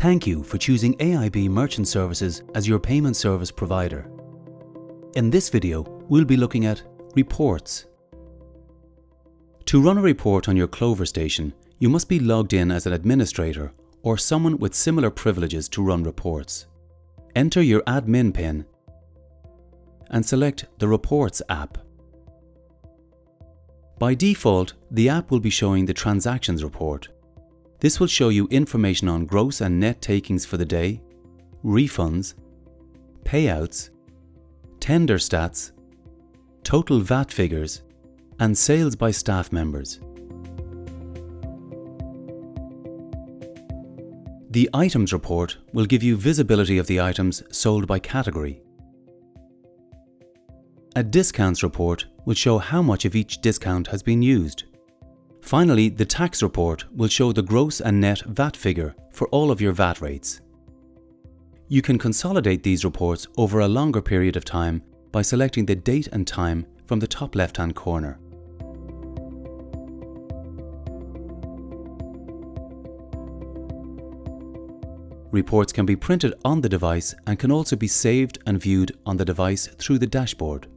Thank you for choosing AIB Merchant Services as your payment service provider. In this video, we'll be looking at Reports. To run a report on your Clover station, you must be logged in as an administrator or someone with similar privileges to run reports. Enter your admin PIN and select the Reports app. By default, the app will be showing the Transactions report. This will show you information on gross and net takings for the day, refunds, payouts, tender stats, total VAT figures, and sales by staff members. The Items report will give you visibility of the items sold by category. A Discounts report will show how much of each discount has been used. Finally, the Tax report will show the gross and net VAT figure for all of your VAT rates. You can consolidate these reports over a longer period of time by selecting the date and time from the top left-hand corner. Reports can be printed on the device and can also be saved and viewed on the device through the dashboard.